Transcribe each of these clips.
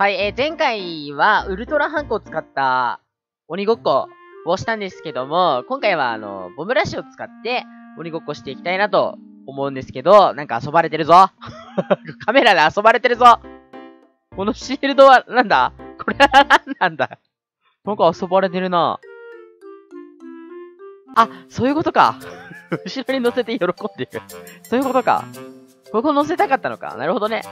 はい、えー、前回はウルトラハンコを使った鬼ごっこをしたんですけども、今回はあの、ボムラッシュを使って鬼ごっこしていきたいなと思うんですけど、なんか遊ばれてるぞ カメラで遊ばれてるぞこのシールドはなんだ？これは何なんだ？なんか遊ばれてるなあ、そういうことか。後ろに乗せて喜んでる。そういうことか。ここ乗せたかったのか。なるほどね。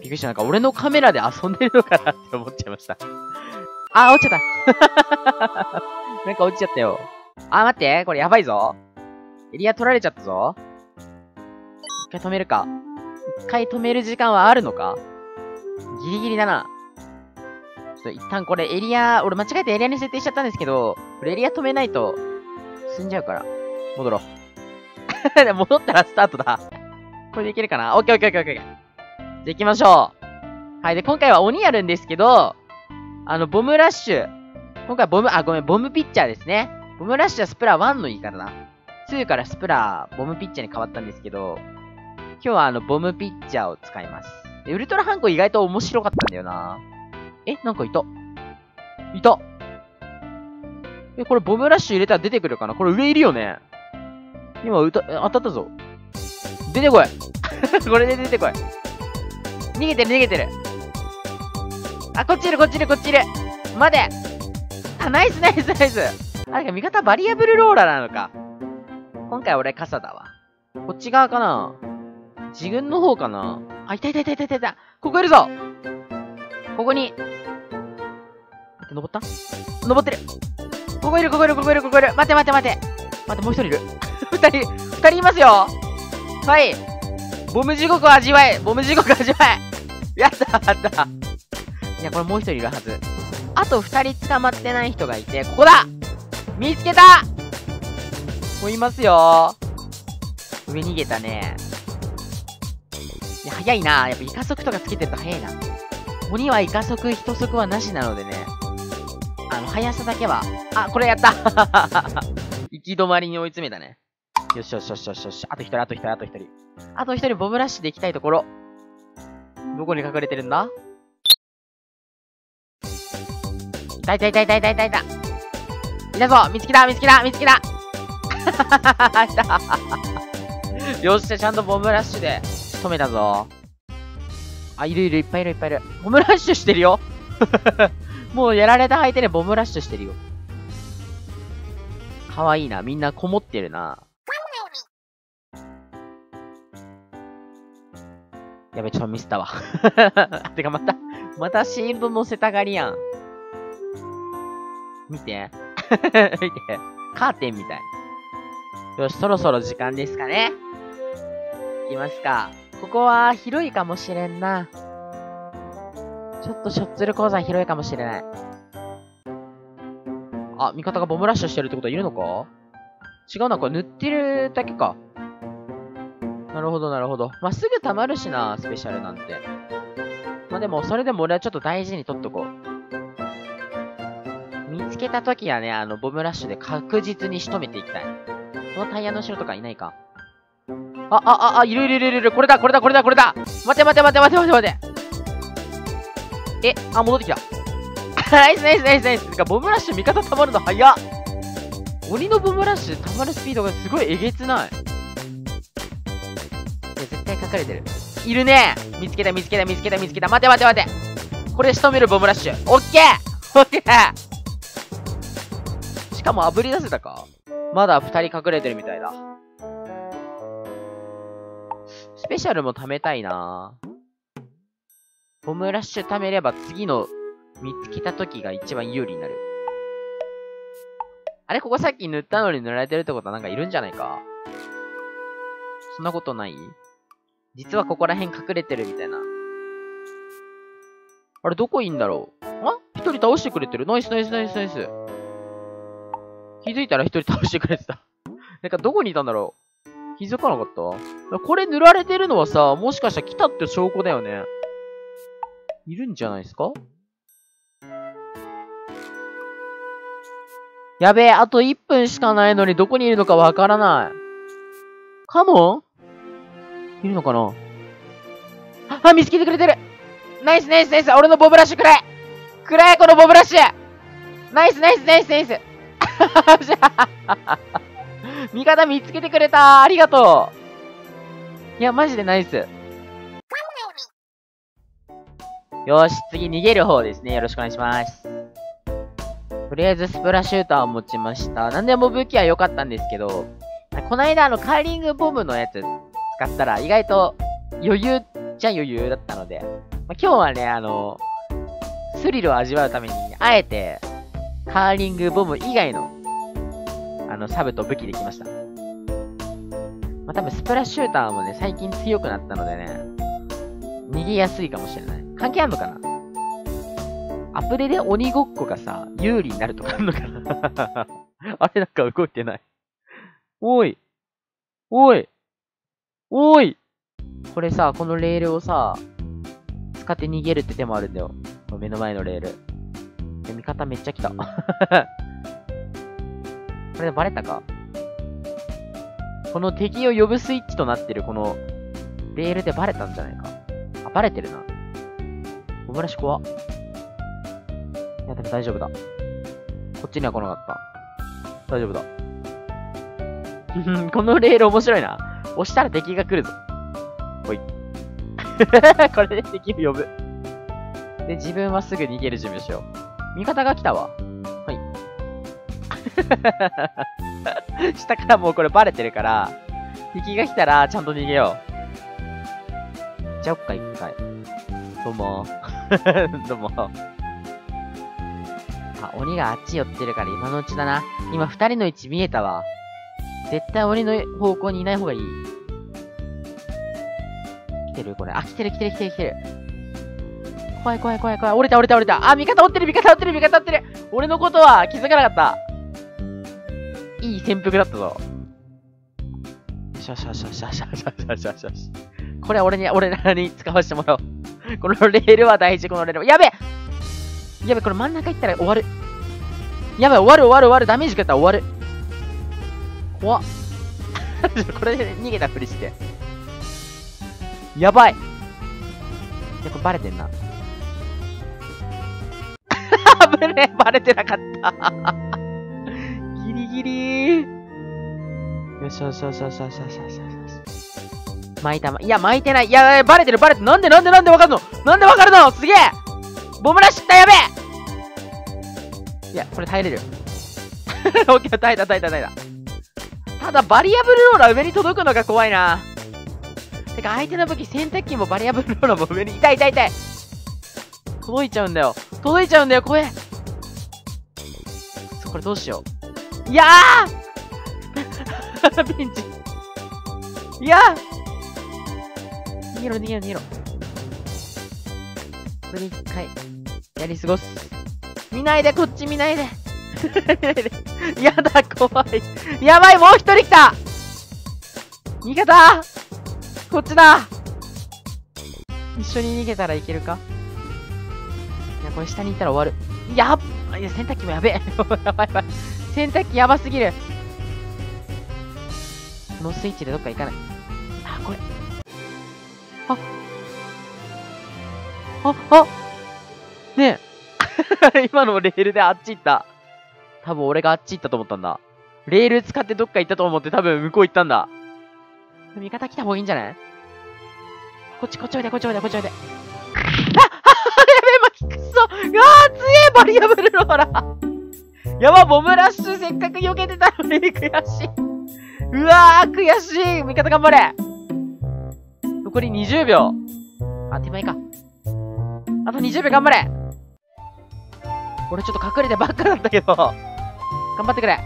びっくりした。なんか俺のカメラで遊んでるのかなって思っちゃいました。あ、落ちちゃった。なんか落ちちゃったよ。あ、待って。これやばいぞ。エリア取られちゃったぞ。一回止めるか。一回止める時間はあるのかギリギリだな。ちょっと一旦これエリア、俺間違えてエリアに設定しちゃったんですけど、これエリア止めないと死んじゃうから。戻ろう。戻ったらスタートだ。これでいけるかな？オッケーオッケーオッケーオッケー。じゃ行きましょう。はい。で、今回は鬼やるんですけど、あの、ボムラッシュ。今回ボム、あ、ごめん、ボムピッチャーですね。ボムラッシュはスプラ1の言い方だ。2からスプラ、ボムピッチャーに変わったんですけど、今日はあの、ボムピッチャーを使います。で、ウルトラハンコ意外と面白かったんだよな。え、なんかいた？いた。え、これボムラッシュ入れたら出てくるかな？これ上いるよね。今歌、当たったぞ。出てこい これで出てこい。逃げてる逃げてる。あ、こっちいるこっちいるこっちいる。待てあ、ナイスナイスナイス。あ、なんか味方バリアブルローラーなのか。今回俺傘だわ。こっち側かな自分の方かなあ、いたいたいたいたいたいた。ここいるぞここに。って登った？登ってる。ここいるここいるここいるここいる。待て待て待て。待って、もう一人いる。二人、二人いますよはい。ボム地獄を味わえボム地獄味わえ やったやったいや、これもう一人いるはず。あと二人捕まってない人がいて、ここだ見つけたもういますよ上逃げたね。いや、早いな。やっぱイカ速とかつけてると早いな。鬼はイカ速、人速はなしなのでね。あの、速さだけは。あ、これやった 行き止まりに追い詰めたね。よしよしよしよしよし。あと一人、あと一人、あと一人。あと一人、ボブラッシュで行きたいところ。どこに隠れてるんだ？いたいたいたいたいたいたいた。いたぞ見つけた見つけた見つけた よっしゃ、ちゃんとボムラッシュで仕留めたぞ。あ、いるいる、いっぱいいるいっぱいいる。ボムラッシュしてるよ もうやられた相手でボムラッシュしてるよ。かわいいな。みんなこもってるな。やべ、ちょっとミスったわ。てかまた、またシールド乗せたがりやん。見て。見て。カーテンみたい。よし、そろそろ時間ですかね。行きますか。ここは広いかもしれんな。ちょっとしょっつる鉱山広いかもしれない。あ、味方がボムラッシュしてるってことはいるのか？違うな、これ塗ってるだけか。なるほど、なるほど。まあ、すぐ溜まるしな、スペシャルなんて。まあ、でも、それでも俺はちょっと大事に取っとこう。見つけた時はね、あの、ボムラッシュで確実に仕留めていきたい。このタイヤの後ろとかいないかあ、あ、あ、あ、いるいるいるいる。これだ、これだ、これだ、これだ。待て待て待て待て待て待て。え、あ、戻ってきた。ナイスナイスナイスナイス。てか、ボムラッシュ味方溜まるの早っ。鬼のボムラッシュ溜まるスピードがすごいえげつない。絶対隠れてる。いるね見つけた見つけた見つけた見つけた。待て待て待て。これ仕留めるボムラッシュ。オッケーオッケーしかも炙り出せたか？まだ二人隠れてるみたいだ。スペシャルも貯めたいなボムラッシュ貯めれば次の見つけた時が一番有利になる。あれここさっき塗ったのに塗られてるってことはなんかいるんじゃないか？そんなことない？実はここら辺隠れてるみたいな。あれ、どこいいんだろう？あ？一人倒してくれてる。ナイスナイスナイスナイス。気づいたら一人倒してくれてた。なんかどこにいたんだろう？気づかなかった？これ塗られてるのはさ、もしかしたら来たって証拠だよね。いるんじゃないですか？やべえ、あと1分しかないのにどこにいるのかわからない。カモン？いるのかな？あ、見つけてくれてる。ナイスナイスナイス。俺のボブラッシュくれ。くれこのボブラッシュ。ナイスナイスナイスナイス。味方見つけてくれた。ありがとう。いや、マジでナイス。よし、次逃げる方ですね。よろしくお願いします。とりあえずスプラシューターを持ちました。なんでも武器は良かったんですけど、この間あのカーリングボムのやつ使ったら意外と余裕じゃ余裕だったので、まあ、今日はね、あの、スリルを味わうために、あえて、カーリングボム以外の、あの、サブと武器できました。まあ、多分スプラッシューターもね、最近強くなったのでね、逃げやすいかもしれない。関係あんのかな？アプリで鬼ごっこがさ、有利になるとかあんのかな？あれなんか動いてない。おいおいおーいこれさ、このレールをさ、使って逃げるって手もあるんだよ。目の前のレール。味方めっちゃ来た。これでバレたか？この敵を呼ぶスイッチとなってるこのレールでバレたんじゃないか。あ、バレてるな。オムラシ怖っ。いや、でも大丈夫だ。こっちには来なかった。大丈夫だ。このレール面白いな。押したら敵が来るぞ。ほい。これで敵を呼ぶ。で、自分はすぐ逃げる準備をしよう。味方が来たわ。はい。下からもうこれバレてるから、敵が来たらちゃんと逃げよう。行っちゃおっか、一回。どうも。どうも。あ、鬼があっち寄ってるから今のうちだな。今二人の位置見えたわ。絶対鬼の方向にいない方がいい。来てる？これ。あ、来てる来てる来てる来てる。怖い怖い怖い怖い。折れた折れた折れた。あ、味方折ってる味方折ってる味方折ってる。俺のことは気づかなかった。いい潜伏だったぞ。しゃしゃしゃしゃしゃしゃしゃしゃしこれは俺に、俺らに使わせてもらおう。このレールは大事、このレールは。やべやべ、これ真ん中行ったら終わる。やばい、終わる終わる終わる。ダメージ食ったら終わる。怖っ。これで逃げたふりして。やばい。いや、これバレてんな。危ねえ、バレてなかったギリギリよしよしよしよしよしよしよしよし。巻いたま、いや、巻いてない。いや、バレてる、バレてる。なんでなんでなんでわかるの？なんでわかるの？すげえボムラシったやべえいや、これ耐えれる。オッケー、耐えた耐えた耐えた。ただ、バリアブルローラー上に届くのが怖いな。てか、相手の武器、洗濯機もバリアブルローラーも上に、痛い痛い痛い。届いちゃうんだよ。届いちゃうんだよ、怖え。これどうしよう。いやー ピンチ。いやー逃げろ逃げろ逃げろ。これで一回、やり過ごす。見ないで、こっち見ないで。やだ、怖い。やばい、もう一人来た逃げたこっちだ一緒に逃げたらいけるか？いや、これ下に行ったら終わる。やっいや、洗濯機もやべえ。やばいやばい。洗濯機やばすぎる。このスイッチでどっか行かない。あ、これ。あ。あ、あねえ。今のレールであっち行った。多分俺があっち行ったと思ったんだ。レール使ってどっか行ったと思って多分向こう行ったんだ。味方来た方がいいんじゃない？こっち、こっちおいで、こっちおいで、こっちおいで。ああやべえ、巻きくそうわー、強えバリアブルローラーやば、ボムラッシュせっかく避けてたのに悔しい。うわー、悔しい味方頑張れ残り20秒。あ、手前か。あと20秒頑張れ俺ちょっと隠れてばっかだったけど、頑張ってくれ。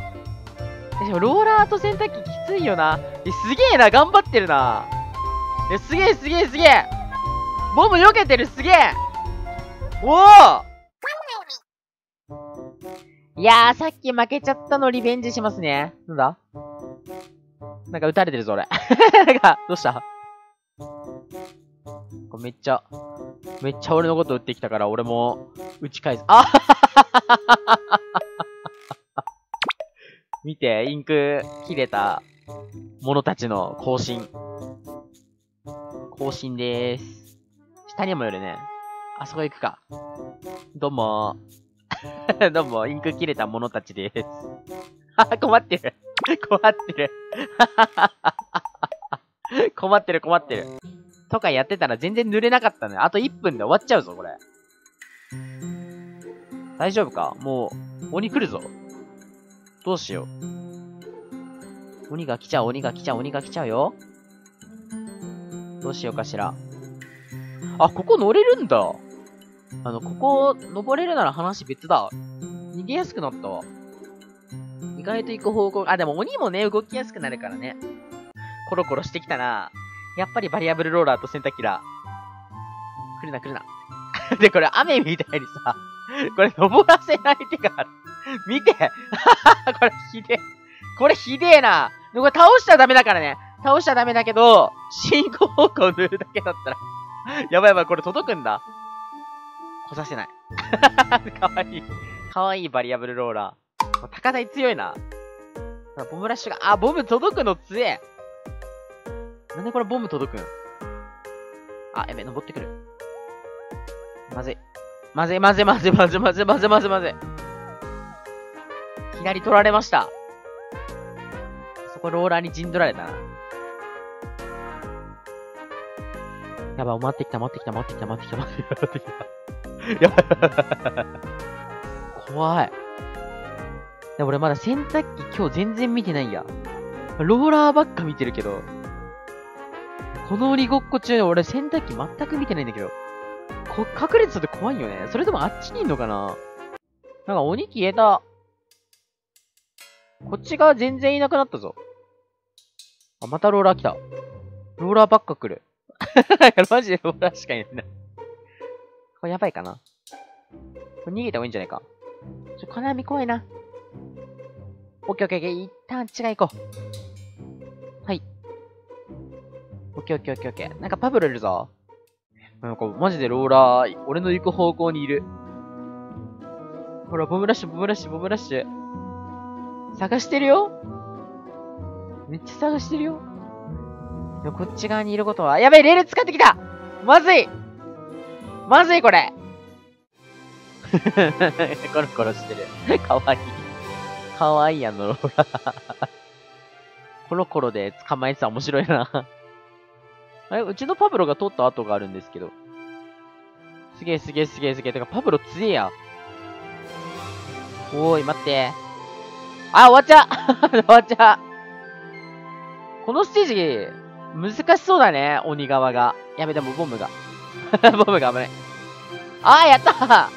でもローラーと洗濯機きついよな。え、すげえな、頑張ってるな。え、すげえすげえすげえボム避けてる、すげえおおいやー、さっき負けちゃったのリベンジしますね。なんだ？なんか撃たれてるぞ、俺。なんか、どうした？めっちゃ、めっちゃ俺のこと撃ってきたから、俺も、撃ち返す。あ見て、インク切れた者たちの更新。更新でーす。下にもよるね。あそこ行くか。どうも どうも、インク切れた者たちです。あ、困ってる。困ってる。困ってる、困ってる。とかやってたら全然濡れなかったね。あと1分で終わっちゃうぞ、これ。大丈夫か？もう、鬼来るぞ。どうしよう。鬼が来ちゃう、鬼が来ちゃう、鬼が来ちゃうよ。どうしようかしら。あ、ここ乗れるんだ。あの、ここ、登れるなら話別だ。逃げやすくなったわ。意外と行く方向、あ、でも鬼もね、動きやすくなるからね。コロコロしてきたな。やっぱりバリアブルローラーと洗濯機だ。来るな来るな。で、これ雨みたいにさ、これ登らせない手がある。見て これひでえ。これひでえな。これ倒しちゃダメだからね。倒しちゃダメだけど、進行方向塗るだけだったら やばいやばい、これ届くんだ。来させない。かわいい。かわいいバリアブルローラー。高台強いな。ボムラッシュが、あ、ボム届くの強え。なんでこれボム届くん？あ、やべ、登ってくる。まずい。まずい、まずい、まずい、まずい、まずい、まずい、まずい、まずい。左取られました。そこローラーに陣取られたな。やばい、回ってきた、回ってきた、回ってきた、回ってきた、回ってきた。やばい。怖い。で俺まだ洗濯機今日全然見てないや。ローラーばっか見てるけど。この鬼ごっこ中俺洗濯機全く見てないんだけど。こ、隠れてたって怖いよね。それともあっちにいんのかななんか鬼消えた。こっち側全然いなくなったぞ。あ、またローラー来た。ローラーばっか来る。マジでローラーしかいないな。これやばいかなこれ逃げた方がいいんじゃないか。ちょ、金網怖いな。オッケーオッケーオッケー。一旦違い行こう。はい。オッケーオッケーオッケーオッケー。なんかパブロいるぞ。なんかマジでローラー、俺の行く方向にいる。ほら、ボムラッシュ、ボムラッシュ、ボムラッシュ。探してるよめっちゃ探してるよこっち側にいることは、やべえ、レール使ってきたまずいまずいこれ コロコロしてる。かわいい。かわいいやんの、ローラ。コロコロで捕まえてた面白いなあれ、うちのパブロが通った跡があるんですけど。すげえすげえすげえすげえ。てか、パブロ強えや。おーい、待って。あ、終わっちゃ 終わっちゃこのステージ、難しそうだね、鬼側が。やめ、でもボムが。ボムが危ない。あー、やった